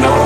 know.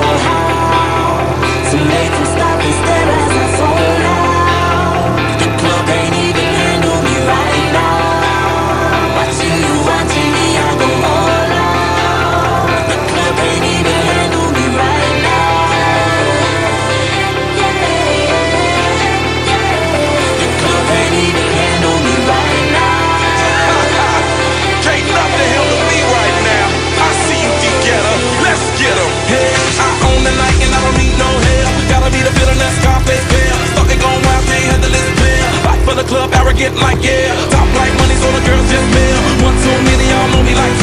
club arrogant like yeah. Top like money's on the girls just mail One too many, y'all know me like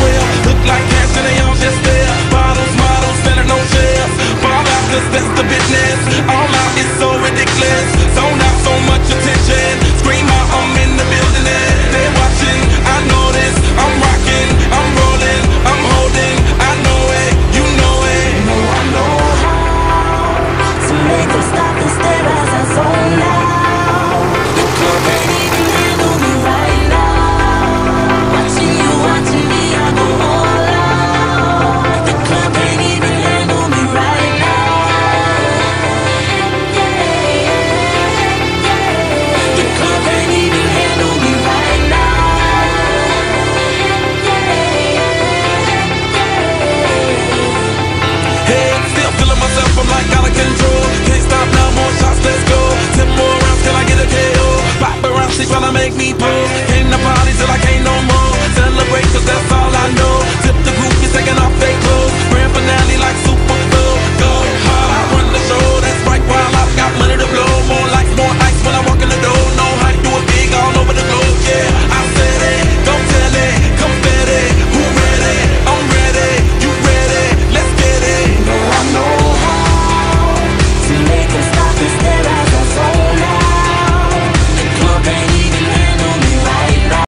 Trying to make me pull In the party till I can't no more. Celebrate cause that's all I know.